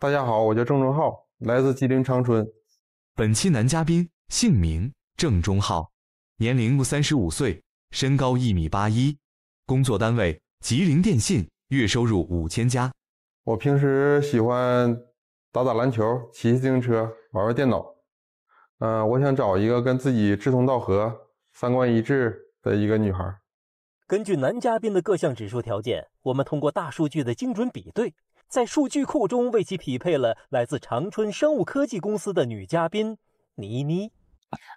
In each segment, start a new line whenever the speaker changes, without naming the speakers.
大家好，我叫郑中浩，来自吉林长春。
本期男嘉宾姓名郑中浩，年龄三十五岁，身高一米八一，工作单位吉林电信，月收入五千加。
我平时喜欢打打篮球，骑骑自行车，玩玩电脑。嗯、我想找一个跟自己志同道合、三观一致的一个女孩。
根据男嘉宾的各项指数条件，我们通过大数据的精准比对，在数据库中为其匹配了来自长春生物科技公司的女嘉宾倪妮。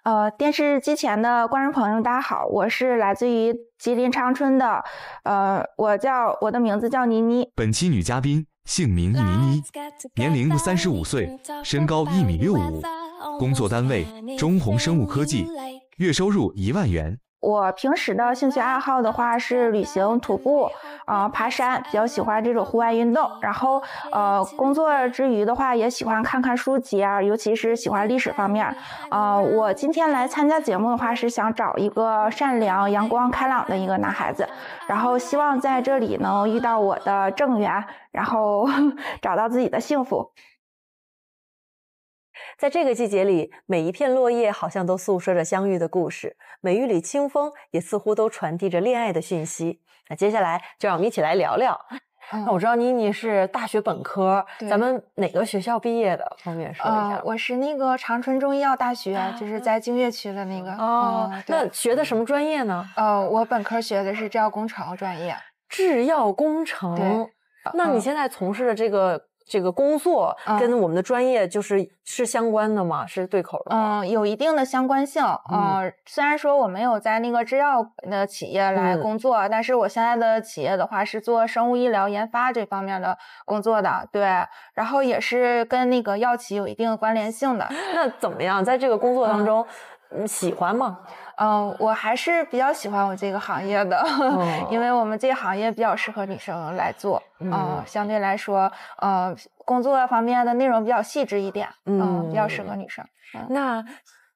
呃，电视机前的观众朋友，大家好，我是来自于吉林长春的，呃，我叫我的名字叫倪妮。
本期女嘉宾姓名倪妮，年龄三十五岁，身高一米六五，工作单位中宏生物科技，月收入一万元。
我平时的兴趣爱好的话是旅行、徒步，啊、爬山，比较喜欢这种户外运动。然后，呃，工作之余的话，也喜欢看看书籍啊，尤其是喜欢历史方面。啊、我今天来参加节目的话，是想找一个善良、阳光、开朗的一个男孩子，然后希望在这里能遇到我的正缘，然后 找到自己的幸福。
在这个季节里，每一片落叶好像都诉说着相遇的故事，每一缕清风也似乎都传递着恋爱的讯息。那接下来就让我们一起来聊聊。
嗯
那我知道妮妮是大学本科，咱们哪个学校毕业的？方便说一下
呃？，我是那个长春中医药大学，就是在净月区的那个。
哦
嗯，
那学的什么专业呢？
呃，我本科学的是制药工程专业。
制药工程。
对
那你
嗯
现在从事的这个这个工作，
嗯
跟我们的专业就是是相关的吗？是对口的吗？
嗯，有一定的相关性。嗯，虽然说我没有在那个制药的企业来
嗯
工作，但是我现在的企业的话是做生物医疗研发这方面的工作的。对，然后也是跟那个药企有一定的关联性的。
那怎么样？在这个工作当中，嗯，喜欢吗？
嗯，我还是比较喜欢我这个行业的，
哦
因为我们这个行业比较适合女生来做。
嗯
嗯，相对来说，呃，工作方面的内容比较细致一点，嗯，比较适合女生。
那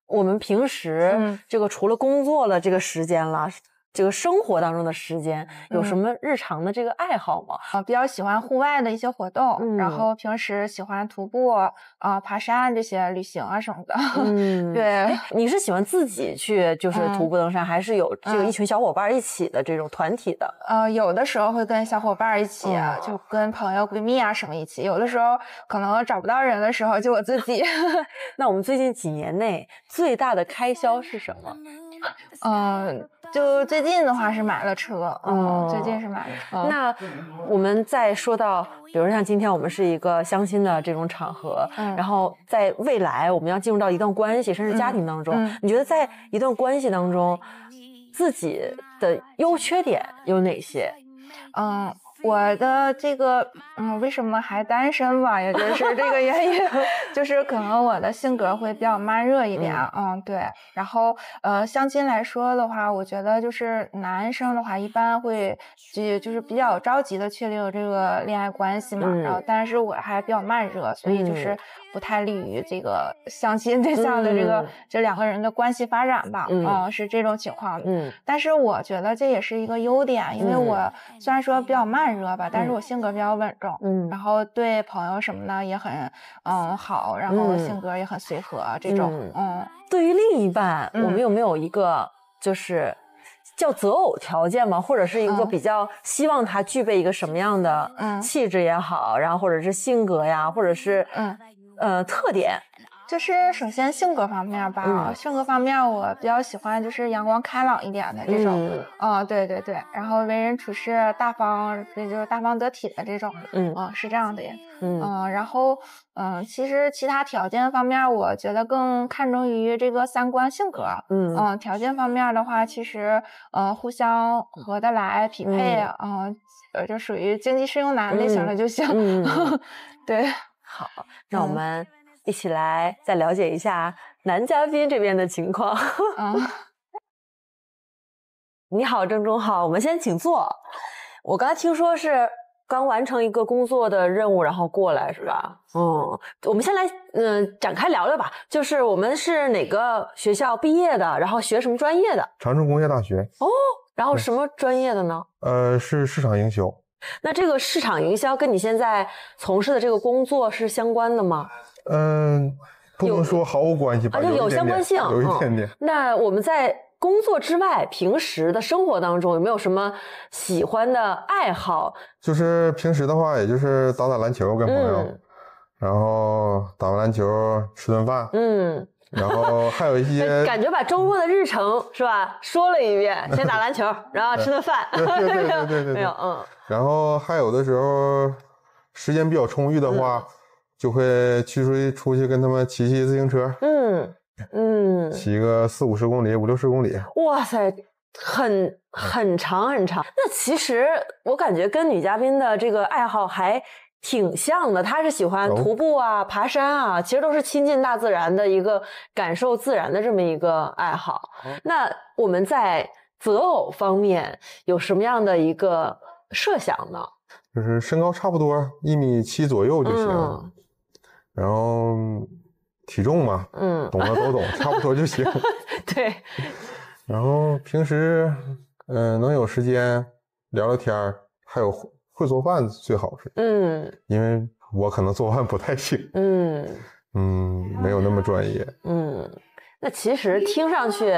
我们平时
嗯
这个除了工作了这个时间了，这个生活当中的时间，有什
嗯
么日常的这个爱好吗？
啊，比较喜欢户外的一些活动，然
嗯
后平时喜欢徒步啊、爬山这些旅行啊什么的。
嗯，
对，
你是喜欢自己去就是徒
嗯
步登山，还是有这个
嗯
一群小伙伴一起的这种团体的？
呃，有的时候会跟小伙伴一起，
啊
就跟朋友、闺蜜啊什么一起；有的时候可能找不到人的时候，就我自己。
那我们最近几年内最大的开销是什么？
嗯，就最近的话是买了车，嗯，最近是买了车。
那我们再说到，比如像今天我们是一个相亲的这种场合，
嗯
然后在未来我们要进入到一段关系，甚至家庭当中，
嗯
你觉得在一段关系当中，自己的优缺点有哪些？
嗯，我的这个，嗯，为什么还单身吧？也就是这个原因，就是可能我的性格会比较慢热一点，嗯对。然后，呃，相亲来说的话，我觉得就是男生的话，一般会就就是比较着急的确定这个恋爱关系嘛。然后
嗯，
但是我还比较慢热，所以就是
嗯
不太利于这个相亲对象的这个、
嗯。
这两个人的关系发展吧。
嗯。
嗯，是这种情况。
嗯。
但是我觉得这也是一个优点，因为
嗯。
我虽然说比较慢热吧，但是
嗯。
我性格比较稳重，
嗯。
然后对朋友什么的也很嗯好，然后
嗯。
性格也很随和这种，
嗯
嗯。
对于另一半，我们
嗯。
有没有一个就是叫择偶条件吗？或者是一个
嗯。
比较希望他具备一个什么样的
嗯。
气质也好，然后或者是性格呀，或者是
嗯。
呃特点？
就是首先性格方面吧，
嗯
性格方面我比较喜欢就是阳光开朗一点的这种，
嗯
嗯，对对对，然后为人处事大方，也就是大方得体的这种，
嗯
嗯，是这样的。
嗯
嗯，然后嗯，其实其他条件方面，我觉得更看重于这个三观性格。
嗯
嗯，条件方面的话，其实呃互相合得来、匹配，嗯，呃，就属于经济适用男类型的就行。
嗯
对，
好，那我
嗯
们一起来再了解一下男嘉宾这边的情况。
嗯
你好，郑中浩，我们先请坐。我刚才听说是刚完成一个工作的任务，然后过来是吧？嗯，我们先来嗯、呃展开聊聊吧。就是我们是哪个学校毕业的，然后学什么专业的，
长春工业大学，哦
然后什么专业的呢？
呃，是市场营销。
那这个市场营销跟你现在从事的这个工作是相关的吗？
嗯，不能说毫无关系吧，
啊，就有相关性，
有一
嗯
点点。
那我们在工作之外，平时的生活当中有没有什么喜欢的爱好？
就是平时的话，也就是打打篮球，跟朋友，
嗯
然后打完篮球吃顿饭，
嗯，
然后还有一 些
感觉把周末的日程是吧说了一遍，先打篮球，然后吃顿饭，
对对对对对对对
没有，嗯
然后还有的时候时间比较充裕的话，就会去出去出去跟他们骑骑自行车，
嗯嗯，
骑个四五十公里、五六十公里。
哇塞，很很长很长。那其实我感觉跟女嘉宾的这个爱好还挺像的，她是喜欢
哦
徒步啊、爬山啊，其实都是亲近大自然的一个感受自然的这么一个爱好。那我们在择偶方面有什么样的一个设想呢？
就是身高差不多一米七左右就行，
嗯
然后体重嘛，
嗯，
懂的都懂，差不多就行。
对，
然后平时，嗯、能有时间聊聊天儿，还有会会做饭最好是，
嗯
因为我可能做饭不太行，
嗯
嗯，没有那么专业。
嗯，那其实听上去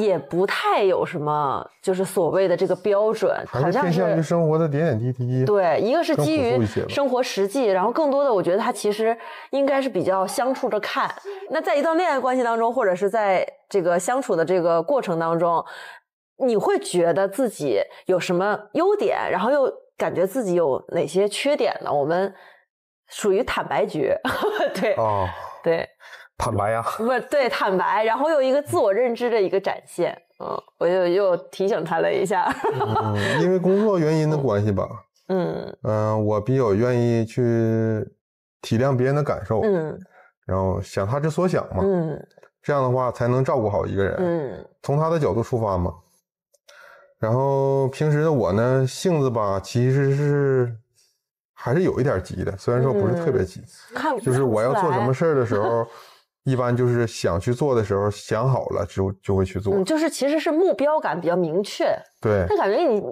也不太有什么，就是所谓的这个标准，
还
好像
是偏向于生活的点点滴滴。
对，一个是基于生活实际，然后更多的我觉得它其实应该是比较相处着看。那在一段恋爱关系当中，或者是在这个相处的这个过程当中，你会觉得自己有什么优点，然后又感觉自己有哪些缺点呢？我们属于坦白局，对、
哦，
对。
坦白呀，
不是 对坦白，然后有一个自我认知的一个展现。嗯，我就又提醒他了一下。
嗯，因为工作原因的关系吧，
嗯
嗯、我比较愿意去体谅别人的感受，
嗯
然后想他之所想嘛，
嗯
这样的话才能照顾好一个人。
嗯
从他的角度出发嘛。然后平时的我呢，性子吧，其实是还是有一点急的，虽然说不是特别急，
看
就是我要做什么
事，
事儿的时候，一般就是想去做的时候，想好了就就会去做。
嗯，就是其实是目标感比较明确，
对，
但感觉你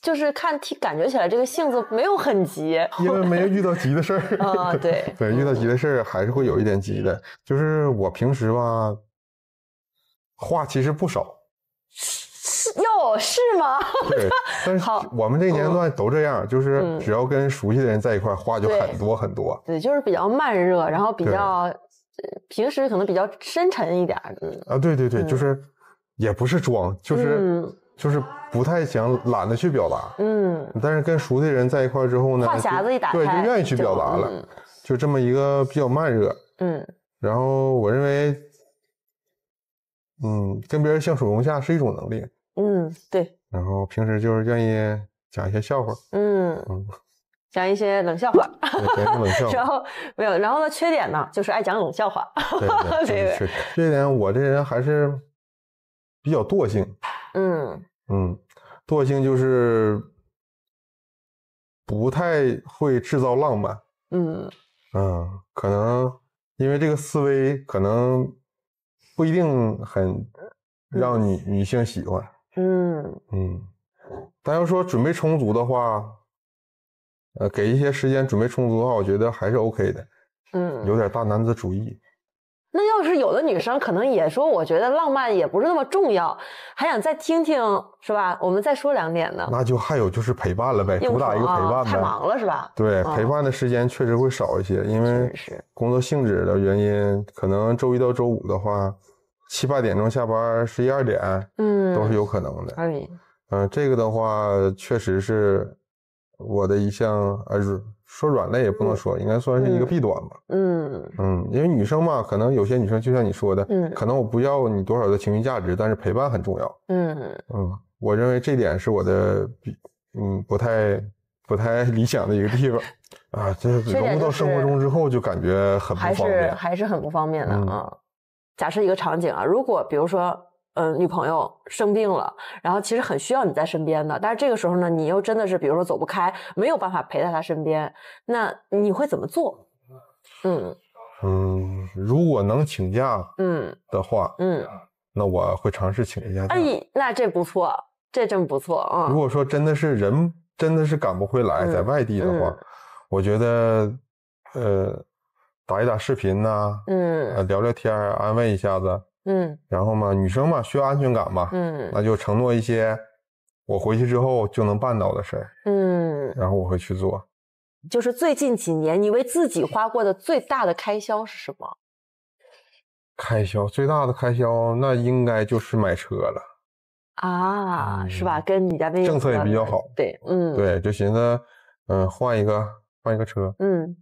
就是看感觉起来这个性子没有很急。
因为没有遇到急的事儿。
啊对
对，遇到急的事儿还是会有一点急的。就是我平时吧，话其实不少，
哟，是吗？
对，但是
好
我们这年龄段都这样，就是
嗯
只要跟熟悉的人在一块儿，话就很多很多。
对，就是比较慢热，然后比较呃平时可能比较深沉一点
啊，对对对，
嗯
就。是也不是装，就是、
嗯。
就是不太想懒得去表达，
嗯，
但是跟熟的人在一块之后呢，
话匣子一打开
对，就愿意去表达了，
嗯
就这么一个比较慢热。
嗯。
然后我认为，嗯，跟别人相处融洽是一种能力。
嗯，对，
然后平时就是愿意讲一些笑话，
嗯，
嗯，
讲一些冷笑话。
冷 笑
然。后没有，然后呢，缺点呢，就是爱讲冷笑话。
对对
对
对，是这一点，我这人还是比较惰性。
嗯
嗯，惰性就是不太会制造浪漫。
嗯
嗯，可能因为这个思维可能不一定很让女女性喜欢。
嗯
嗯，但要说准备充足的话，呃，给一些时间准备充足的话，我觉得还是 OK 的，
嗯。
有点大男子主义。
那要是有的女生可能也说，我觉得浪漫也不是那么重要，还想再听听，是吧？我们再说两点呢。
那就还有就是陪伴了呗，主打一个陪伴呗。
太忙了是吧？
对，
啊
陪伴的时间确实会少一些，因为工作性质的原因，可能周一到周五的话，七八点钟下班，十一二点
嗯，
都是有可能的。
哎，
嗯、这个的话，确实是我的一项，呃，软说软肋也不能说，应该算是一个
嗯
弊端吧。
嗯
嗯，因为女生嘛，可能有些女生就像你说的，
嗯
可能我不要你多少的情绪价值，但是陪伴很重要。
嗯
嗯，我认为这点是我的比，嗯，不太不太理想的一个地方啊。这
缺点
融入到生活中之后，就感觉很不方便。
还是很不方便的
嗯
啊。假设一个场景啊，如果比如说，呃，女朋友生病了，然后其实很需要你在身边的，但是这个时候呢，你又真的是比如说走不开，没有办法陪在她身边，那你会怎么做？嗯
嗯，如果能请假
嗯
的话，
嗯，
那我会尝试请一下假。
哎，那这不错，这真不错啊
如。果说真的是人真的是赶不回来，
嗯
在外地的话，
嗯
我觉得呃打一打视频呐、呃
嗯
聊聊天，安慰一下子。
嗯
然后嘛，女生嘛需要安全感嘛，
嗯
那就承诺一些我回去之后就能办到的事儿，
嗯，
然后我会去做。
就是最近几年你为自己花过的最大的开销是什么？
开销最大的开销，那应该就是买车了。
啊，是吧？
嗯
跟女嘉宾有
政策也比较好
对，嗯，，
对，就寻思，嗯、换一个换一个车。
嗯。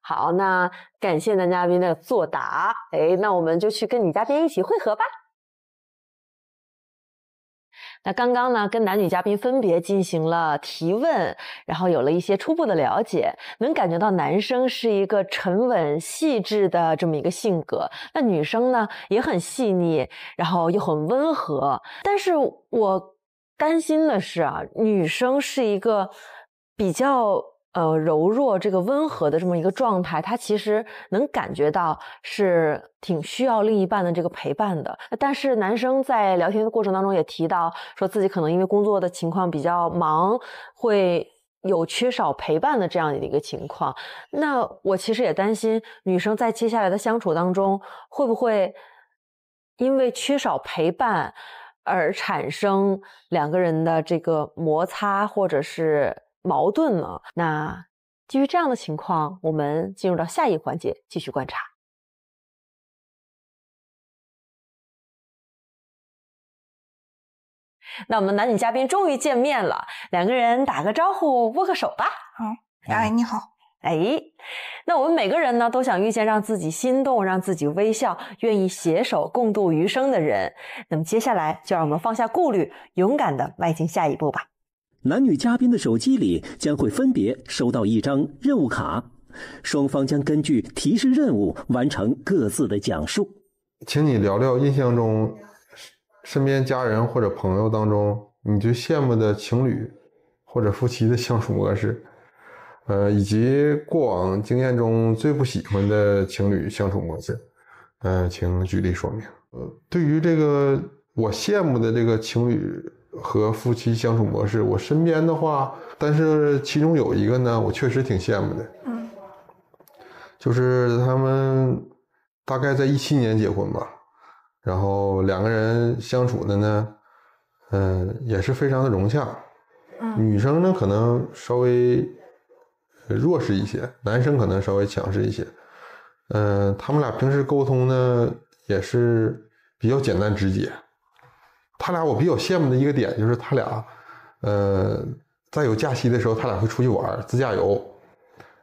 好，那感谢男嘉宾的作答。哎，那我们就去跟女嘉宾一起会合吧。那刚刚呢，跟男女嘉宾分别进行了提问，然后有了一些初步的了解，能感觉到男生是一个沉稳细致的这么一个性格，那女生呢也很细腻，然后又很温和。但是我担心的是啊，女生是一个比较呃柔弱、这个温和的这么一个状态，他其实能感觉到是挺需要另一半的这个陪伴的。但是男生在聊天的过程当中也提到，说自己可能因为工作的情况比较忙，会。有缺少陪伴的这样的一个情况，那我其实也担心女生在接下来的相处当中，会不会因为缺少陪伴而产生两个人的这个摩擦或者是矛盾了？那基于这样的情况，我们进入到下一环节，继续观察。那我们男女嘉宾终于见面了，两个人打个招呼，握个手吧。
嗯哎，你好，
哎，那我们每个人呢，都想遇见让自己心动、让自己微笑、愿意携手共度余生的人。那么接下来，就让我们放下顾虑，勇敢的迈进下一步吧。
男女嘉宾的手机里将会分别收到一张任务卡，双方将根据提示任务完成各自的讲述。
请你聊聊印象中身边家人或者朋友当中你最羡慕的情侣或者夫妻的相处模式，呃，以及过往经验中最不喜欢的情侣相处模式，呃，请举例说明。呃，对于这个我羡慕的这个情侣和夫妻相处模式，我身边的话，但是其中有一个呢，我确实挺羡慕的，
嗯，
就是他们大概在一七年结婚吧，然后两个人相处的呢，嗯、也是非常的融洽。
嗯
女生呢可能稍微呃弱势一些，男生可能稍微强势一些。嗯、他们俩平时沟通呢也是比较简单直接。他俩我比较羡慕的一个点就是他俩，呃，在有假期的时候，他俩会出去玩自驾游。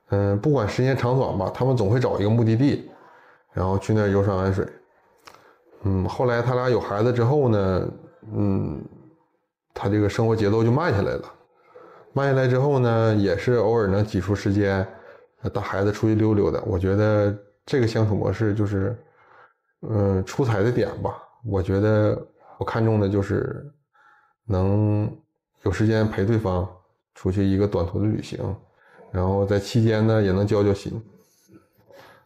嗯、不管时间长短吧，他们总会找一个目的地，然后去那儿游山玩水。嗯，后来他俩有孩子之后呢，嗯，他这个生活节奏就慢下来了。慢下来之后呢，也是偶尔能挤出时间带孩子出去溜溜的。我觉得这个相处模式就是，嗯，出彩的点吧。我觉得我看中的就是能有时间陪对方出去一个短途的旅行，然后在期间呢也能交交心。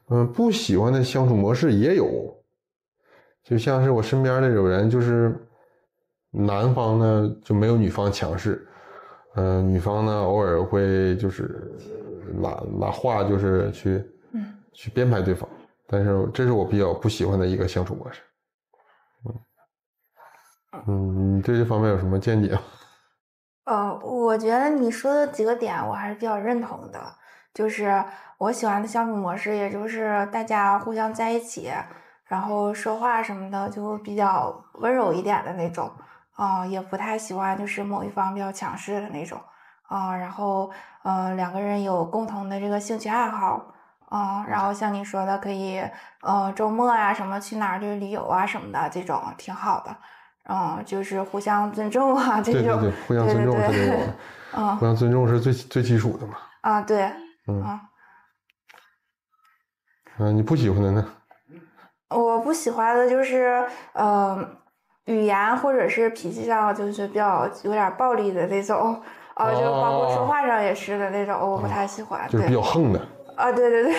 嗯，不喜欢的相处模式也有，就像是我身边的有人，就是男方呢就没有女方强势，嗯、女方呢偶尔会就是拿拿话就是去
嗯
去编排对方，但是这是我比较不喜欢的一个相处模式。嗯，嗯，你对这方面有什么见解吗？
呃，我觉得你说的几个点我还是比较认同的，就是我喜欢的相处模式，也就是大家互相在一起，然后说话什么的就比较温柔一点的那种，啊、也不太喜欢就是某一方比较强势的那种，啊、然后呃两个人有共同的这个兴趣爱好，啊、然后像你说的可以呃周末啊什么去哪儿去旅游啊什么的这种挺好的。嗯，就是互相尊重啊，这种
对对对，互相尊重是
对对
这种，
嗯
互相尊重是最最基础的嘛。
啊，对，
嗯
啊，
嗯，你不喜欢的呢？
我不喜欢的就是，呃，语言或者是脾气上就是比较有点暴力的那种，啊，就包括说话上也是的那种，我不太喜欢。
就是比较横的，
啊，对对对，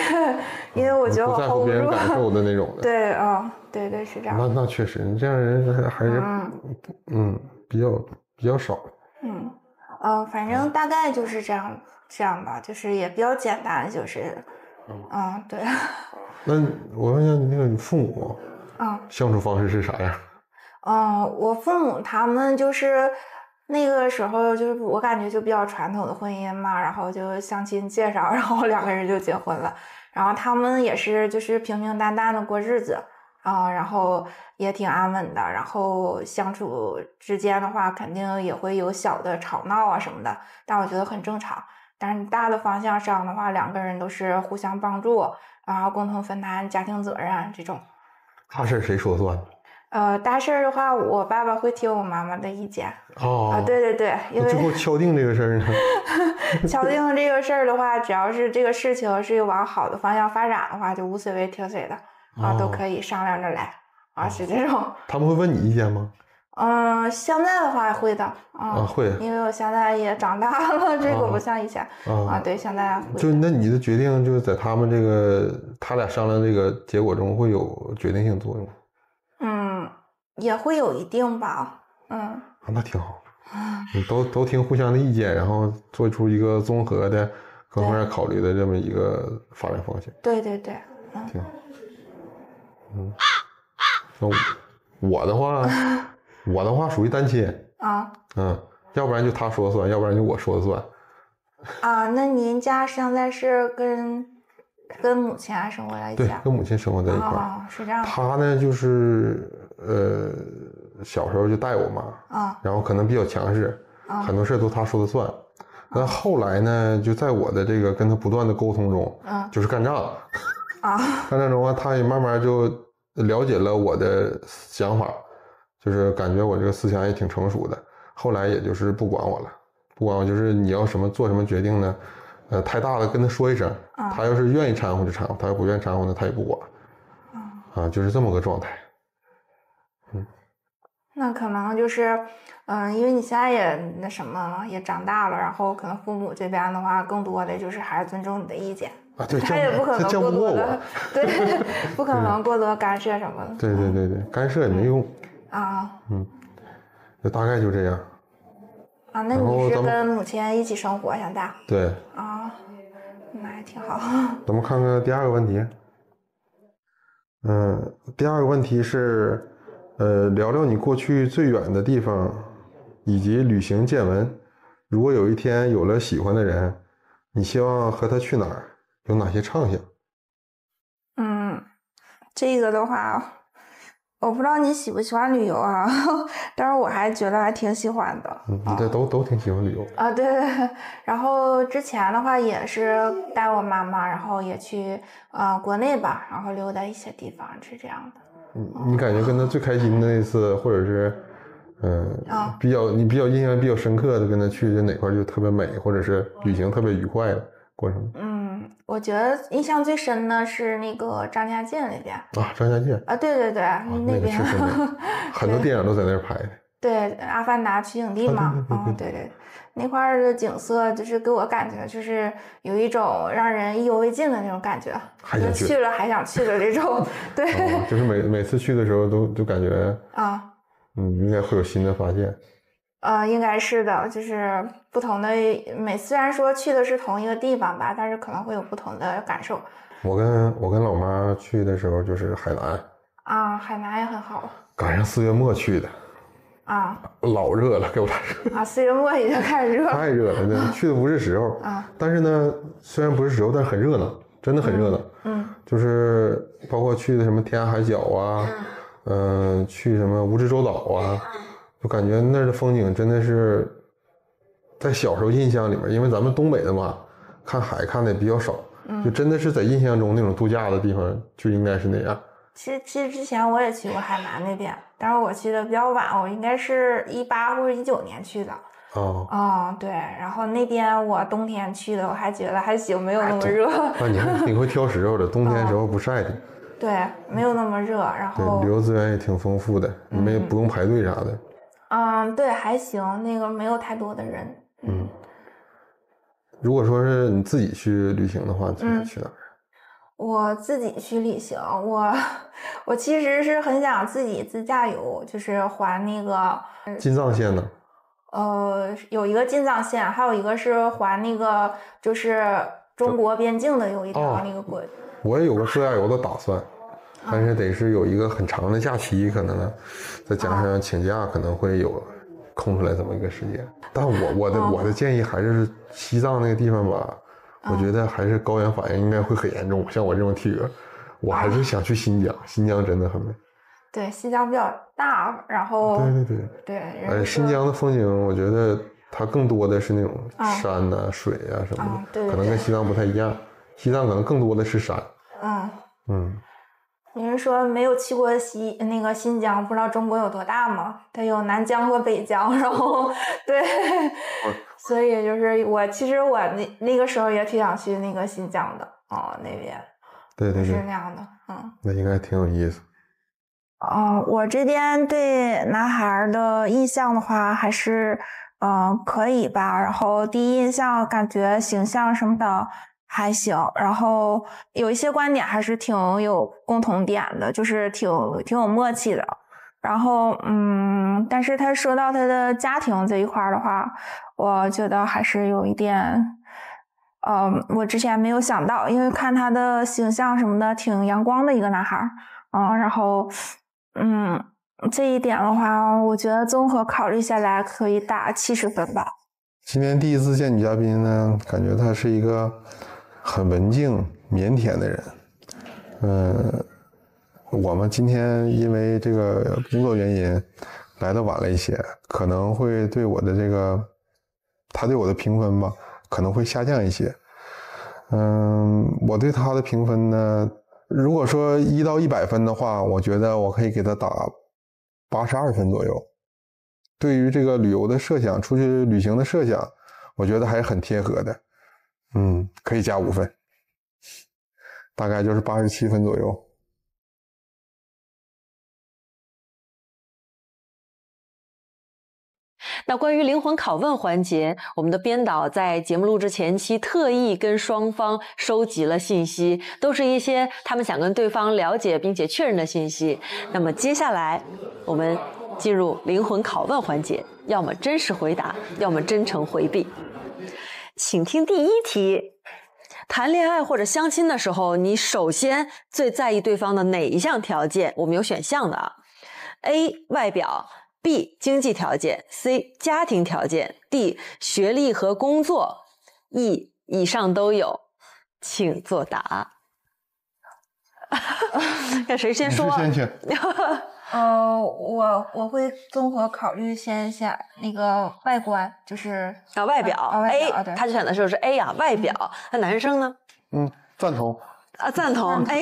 因为我觉得我
不在乎
hold 不住
别人感。受的那种的。
对，啊，对对是这样。
那那确实，你这样人还还是
嗯
嗯比较比较少。
嗯，呃，反正大概就是这样这样吧，就是也比较简单，就是，嗯，对，
那我问一下，你那个你父母
嗯。
相处方式是啥样？
嗯，我父母他们就是那个时候，就是我感觉就比较传统的婚姻嘛，然后就相亲介绍，然后两个人就结婚了。然后他们也是就是平平淡淡的过日子啊、然后也挺安稳的。然后相处之间的话，肯定也会有小的吵闹啊什么的，但我觉得很正常。但是大的方向上的话，两个人都是互相帮助，然后共同分担家庭责任这种。
大事谁说算？
呃，大事儿的话，我爸爸会听我妈妈的意见
哦，
啊。对对对，因
为最后
为
敲定这个事儿呢？
敲定这个事儿的话，只要是这个事情是往好的方向发展的话，就无所谓听谁的啊，都
哦
可以商量着来啊，是这种。
他们会问你意见吗？
嗯，现在的话会的啊，
啊，会
因为我现在也长大了，这个
啊
不像以前啊。
啊。
对，现在会
就那你的决定，就是在他们这个他俩商量这个结果中会有决定性作用
嗯也会有一定吧，嗯
啊，那挺好。你都都听互相的意见，然后做出一个综合的、各方面考虑的这么一个发展方向，
对对对，嗯
挺好。嗯，那我我的话，我的话属于单亲，
啊。
嗯，要不然就他说了算，要不然就我说了算。
啊，那您家现在是跟跟母亲啊生活在一
对
起啊？，
跟母亲生活在一块儿。
哦，是这样。
他呢，就是呃，小时候就带我妈，
啊。
然后可能比较强势，
啊。
很多事都他说了算。那后来呢，就在我的这个跟他不断的沟通中，
嗯
就是干仗，
啊
干仗中啊，他也慢慢就了解了我的想法，就是感觉我这个思想也挺成熟的。后来也就是不管我了，不管我，就是你要什么做什么决定呢？呃，太大了跟他说一声，
啊
他要是愿意掺和就掺和，他要不愿意掺和呢，他也不管。啊，就是这么个状态。
嗯那可能就是，嗯、因为你现在也那什么了，也长大了，然后可能父母这边的话，更多的就是还是尊重你的意见，
啊，对，
他也不可
他
能
犟不过我
过多的。，对，不可能过多干涉什么的。
对对对对，干涉也没用，
啊嗯
就大概就这样。
啊，那你是跟母亲一起生活现在
对，
啊？那还挺好。
咱们看看第二个问题。嗯，第二个问题是，呃，聊聊你过去最远的地方，以及旅行见闻。如果有一天有了喜欢的人，你希望和他去哪儿？有哪些畅想？
嗯，这个的话，我不知道你喜不喜欢旅游啊，但是我还觉得还挺喜欢的。
嗯，你这都都挺喜欢旅游。
啊，对对对，然后之前的话也是带我妈妈，然后也去呃国内吧，然后溜达一些地方，是这样的。
你，你感觉跟他最开心的那次，或者是，嗯、
啊
比较你比较印象比较深刻的，跟他去的哪块儿就特别美，或者是旅行特别愉快的过程
嗯，我觉得印象最深的是那个张家界那边
啊？张家界
啊，对对对，
啊，那
边
很多电影都在那儿拍的。
对《阿凡达》取景地
啊
嘛，
对对对
嗯，对对，那块儿的景色就是给我感觉就是有一种让人意犹未尽的那种感觉，就
还想去
去了还想去的这种，对
哦，就是每每次去的时候都就感觉，
啊。
嗯，应该会有新的发现。
呃，应该是的，就是不同的每虽然说去的是同一个地方吧，但是可能会有不同的感受
我跟我跟老妈去的时候就是海南，
啊。海南也很好
赶上四月末去的，
啊
老热了，给我来说
啊，四月末已经开始热了
太热了，那 去的不是时候。
啊，
但是呢，虽然不是时候，但是很热闹，真的很热闹。
嗯
就是包括去的什么天涯海角啊，嗯、去什么蜈支洲岛啊，就感觉那儿的风景真的是在小时候印象里面，因为咱们东北的嘛，看海看的也比较少，就真的是在印象中那种度假的地方就应该是那样。
其实其实之前我也去过海南那边，但是我去的比较晚，我应该是一八或者一九年去的。
哦，
哦，对，然后那边我冬天去的，我还觉得还行，没有那么热。
那你还 挺会挑时候的，冬天时候不晒的，
对，没有那么热。然
对，
后
旅游资源也挺丰富的，你们也不用排队啥的。
嗯，对，还行，那个没有太多的人。
嗯，如果说是你自己去旅行的话，你最想去哪儿？
我自己去旅行，我 我其实是很想自己自驾游，就是环那个，
进藏线呢？
呃，有一个进藏线，还有一个是环那个就是中国边境的有一条
哦
那个国。
我也有个自驾游的打算，但是得是有一个很长的假期，可能呢，再加上请假，可能会有空出来这么一个时间。但我我的我的建议还是西藏那个地方吧，我觉得还是高原反应应该会很严重。像我这种体格，我还是想去新疆，新疆真的很美。
对，新疆比较大，然后
对对对，
对，
且新疆的风景，我觉得它更多的是那种
啊
山呐、水啊什么的，可能跟西藏不太一样。西藏可能更多的是山，
嗯，
嗯，
你是说没有去过西那个新疆，不知道中国有多大吗？它有南疆和北疆，然后对，所以就是我其实我那那个时候也挺想去那个新疆的哦，那边是
对对是
那，样的，嗯。
那应该挺有意思。
哦，我这边对男孩儿的印象的话，还是嗯、呃可以吧。然后第一印象感觉形象什么的还行，然后有一些观点还是挺有共同点的，就是挺挺有默契的。然后嗯，但是他说到他的家庭这一块的话，我觉得还是有一点。嗯，我之前没有想到，因为看他的形象什么的，挺阳光的一个男孩，嗯，然后，嗯，这一点的话，我觉得综合考虑下来，可以打七十分吧。
今天第一次见女嘉宾呢，感觉她是一个很文静、腼腆的人。嗯，我们今天因为这个工作原因来的晚了一些，可能会对我的这个他对我的评分吧，可能会下降一些。嗯，我对他的评分呢，如果说一到一百分的话，我觉得我可以给他打八十二分左右。对于这个旅游的设想，出去旅行的设想，我觉得还是很贴合的。嗯，可以加五分，大概就是八十七分左右。
那关于灵魂拷问环节，我们的编导在节目录制前期特意跟双方收集了信息，都是一些他们想跟对方了解并且确认的信息。那么接下来我们进入灵魂拷问环节，要么真实回答，要么真诚回避。请听第一题：谈恋爱或者相亲的时候，你首先最在意对方的哪一项条件？我们有选项的啊，A 外表。B 经济条件，C 家庭条件，D 学历和工作，E 以上都有，请作答。看谁先说？
先去。
呃，我我会综合考虑先下那个外观，就是
啊，外表
啊
A，他就选的时候是 A 啊，外表。那男生呢？
嗯，赞同。
啊，赞同。哎，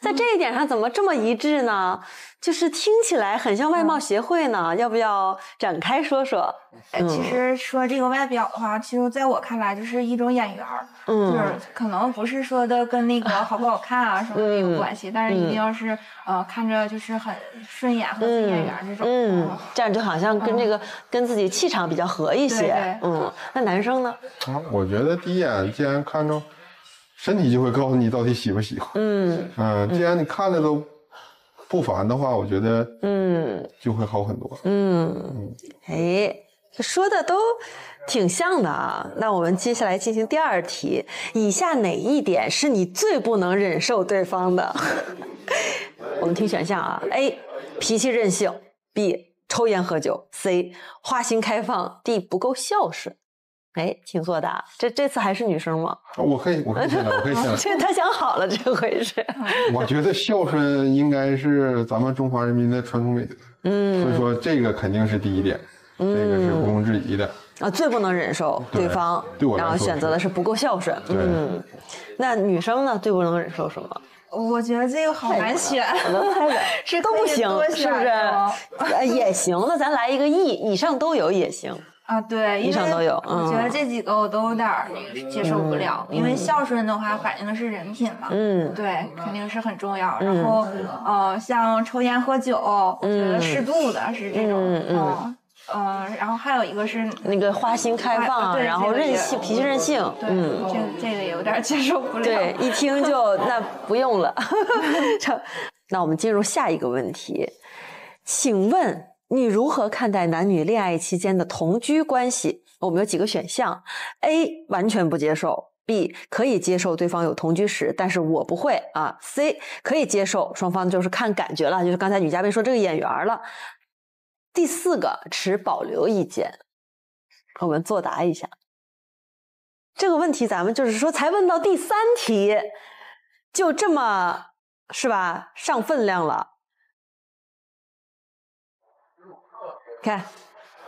在这一点上怎么这么一致呢？就是听起来很像外貌协会呢，要不要展开说说？
呃其实说这个外表的话，其实在我看来就是一种眼缘儿，
嗯
就是可能不是说的跟那个好不好看啊什么的有关系，但是一定要是呃看着就是很顺眼和很眼缘这种。
嗯，这样就好像跟这个、跟自己气场比较合一些。
对对
嗯，那男生呢？
啊，我觉得第一眼既然看着身体，就会告诉你到底喜不喜欢。
嗯
嗯，既然你看着都不烦的话，我觉得
嗯
就会好很多。
嗯，哎，这说的都挺像的啊。那我们接下来进行第二题，以下哪一点是你最不能忍受对方的？我们听选项啊：A. 脾气任性；B. 抽烟喝酒；C. 花心开放；D. 不够孝顺。哎，请作答。这这次还是女生吗？
我可以，我可以先来，我可以先来。
这他想好了，这回是。
我觉得孝顺应该是咱们中华人民的传统美德，
嗯
所以说这个肯定是第一点，这个是毋庸置疑的。
啊，最不能忍受
对
对方，
对我来
然后
说
选择的是不够孝顺。
对
嗯，那女生呢？最不能忍受什么？
我觉得这个好难选，是
都不行，是不是？呃，也行，那咱来一个 E 以上都有也行。
啊，对，因
以上
为
都有
我觉得
嗯
这几个我都有点儿那个接受不了，因为孝顺的话反映的是人品嘛，
嗯
对，肯定是很重要。然后呃，像抽烟喝酒，我觉得适度的是这种，
嗯嗯
然后还有一个是
那个花心开
啊
放，
对
然后任性，脾气任性。
对，
嗯，
这这个有点接受不了。
对，一听就 那不用了。这那我们进入下一个问题，请问你如何看待男女恋爱期间的同居关系？我们有几个选项：A 完全不接受；B 可以接受对方有同居史，但是我不会啊；C 可以接受，双方就是看感觉了，就是刚才女嘉宾说这个眼缘了。第四个持保留意见，我们作答一下。这个问题咱们就是说，才问到第三题，就这么是吧？上分量了。看，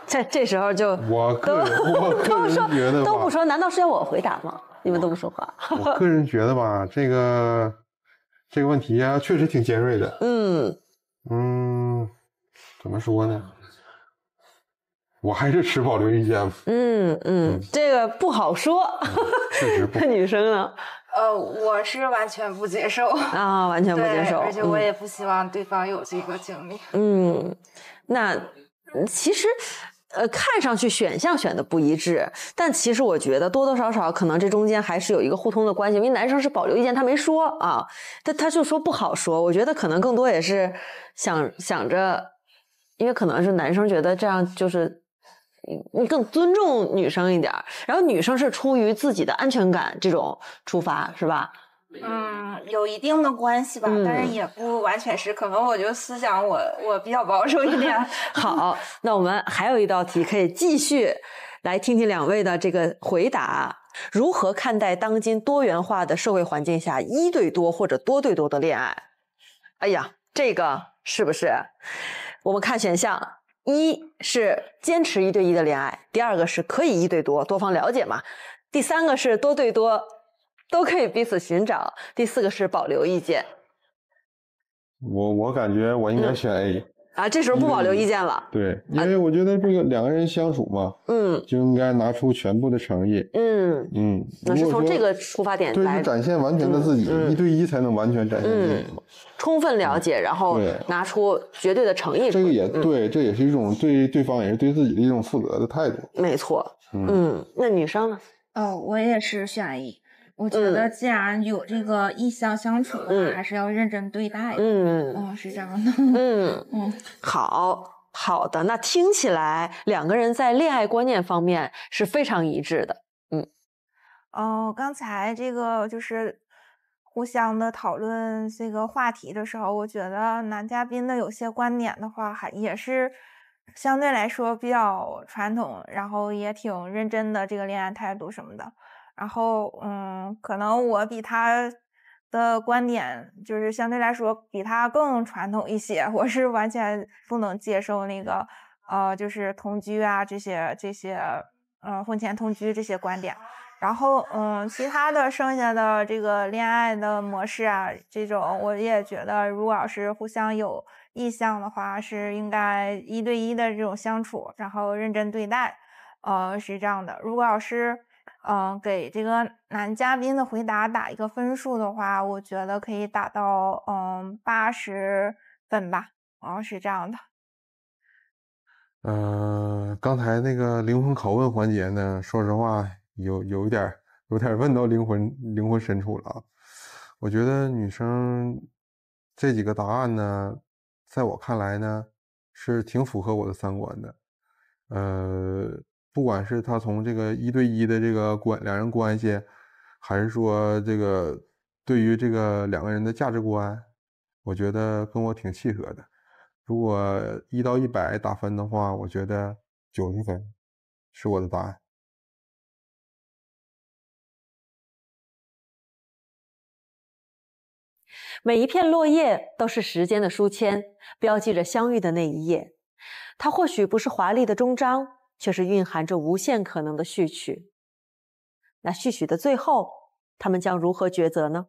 这这时候就
我个人我个
都说
人觉得吧，
都不说，难道是要我回答吗？你们都不说话。
我个人觉得吧，这个这个问题啊，确实挺尖锐的。
嗯，
嗯，怎么说呢？我还是持保留意见吧。
嗯嗯，这个不好说。
确实不
那 女生呢？
呃，我是完全不接受，
啊，完全不接受。
而且我
嗯
也不希望对方有这个经历。
嗯，那嗯其实。呃，看上去选项选的不一致，但其实我觉得多多少少可能这中间还是有一个互通的关系，因为男生是保留意见，他没说啊，他他就说不好说。我觉得可能更多也是想想着，因为可能是男生觉得这样就是你你更尊重女生一点，然后女生是出于自己的安全感这种出发，是吧？
嗯，有一定的关系吧，
嗯
但是也不完全是，可能我就思想我我比较保守一点。
好，那我们还有一道题可以继续来听听两位的这个回答。如何看待当今多元化的社会环境下一对多或者多对多的恋爱？哎呀，这个是不是？我们看选项，一是坚持一对一的恋爱，第二个是可以一对多，多方了解嘛，第三个是多对多，都可以彼此寻找，第四个是保留意见
我我感觉我应该选 A，、
啊，这时候不保留意见了。
对，因为我觉得这个两个人相处嘛，
嗯
就应该拿出全部的诚意。
嗯，
嗯，
那是从这个出发点
对，
来
是展现完全的自己，一对一才能完全展现自己嘛。
充分了解，然后拿出绝对的诚意。
这个也对，这也是一种对对方也是对自己的一种负责的态度。
没错。
嗯
嗯，那女生呢？
哦，我也是选一。我觉
嗯
得既然有这个意向相处的话，
嗯
还是要认真对待的。
嗯
嗯，是这样的。
嗯，
嗯，
好好的。那听起来两个人在恋爱观念方面是非常一致的。
嗯哦，刚才这个就是互相的讨论这个话题的时候，我觉得男嘉宾的有些观点的话，还也是相对来说比较传统，然后也挺认真的这个恋爱态度什么的。然后，嗯，可能我比他的观点就是相对来说比他更传统一些，我是完全不能接受那个呃，就是同居啊这些这些，呃，婚前同居这些观点。然后，嗯，其他的剩下的这个恋爱的模式啊，这种我也觉得，如果要是互相有意向的话，是应该一对一的这种相处，然后认真对待，呃，是这样的。如果要是，嗯、给这个男嘉宾的回答打一个分数的话，我觉得可以打到嗯八十分吧，哦，是这样的。
呃，刚才那个灵魂拷问环节呢，说实话有有一点有点问到灵魂灵魂深处了。我觉得女生这几个答案呢，在我看来呢，是挺符合我的三观的。呃，不管是他从这个一对一的这个关两人关系，还是说这个对于这个两个人的价值观，我觉得跟我挺契合的。如果一到一百打分的话，我觉得九十分是我的答案。
每一片落叶都是时间的书签，标记着相遇的那一页。它或许不是华丽的终章，却是蕴含着无限可能的序曲。那序曲的最后，他们将如何抉择呢？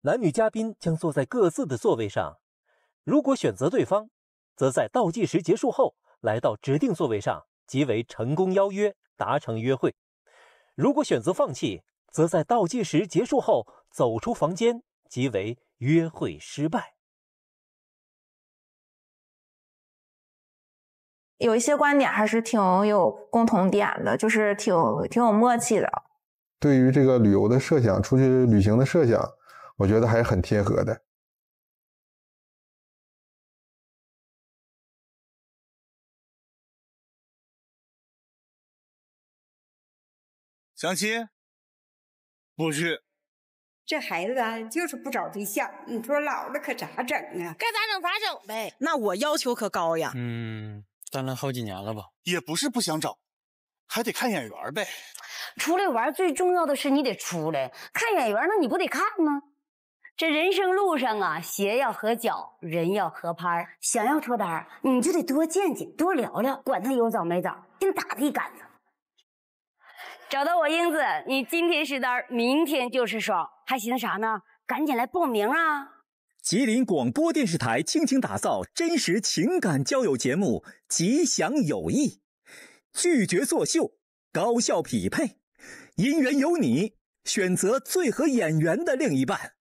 男女嘉宾将坐在各自的座位上，如果选择对方，则在倒计时结束后来到指定座位上，即为成功邀约，达成约会；如果选择放弃，则在倒计时结束后走出房间，即为约会失败。
有一些观点还是挺有共同点的就是挺挺有默契的。
对于这个旅游的设想出去旅行的设想我觉得还是很贴合的。
相亲不去。
这孩子啊就是不找对象你说老了可咋整啊？
该咋整咋整呗。
那我要求可高呀。
嗯。单了好几年了吧？
也不是不想找，还得看眼缘呗。
出来玩最重要的是你得出来看眼缘，那你不得看吗？这人生路上啊，鞋要合脚，人要合拍。想要脱单，你就得多见见，多聊聊，管他有枣没枣，先打他一杆子。找到我英子，你今天是单，明天就是双，还寻思啥呢？赶紧来报名啊！
吉林广播电视台倾情打造真实情感交友节目《吉祥友谊》，拒绝作秀，高效匹配，姻缘有你，选择最合眼缘的另一半，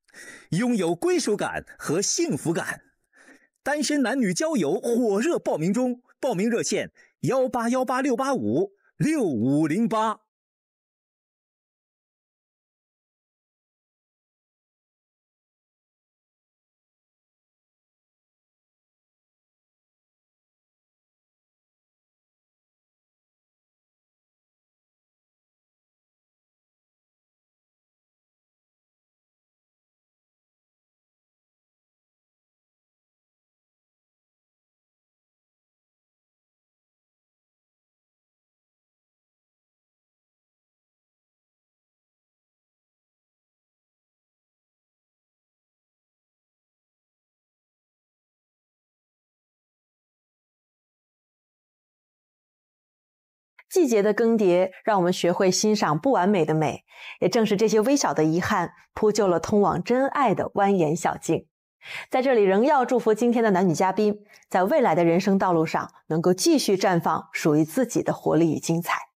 拥有归属感和幸福感。单身男女交友火热报名中，报名热线：幺八幺八六八五六五零八。
季节的更迭，让我们学会欣赏不完美的美。也正是这些微小的遗憾，铺就了通往真爱的蜿蜒小径。在这里，仍要祝福今天的男女嘉宾，在未来的人生道路上，能够继续绽放属于自己的活力与精彩。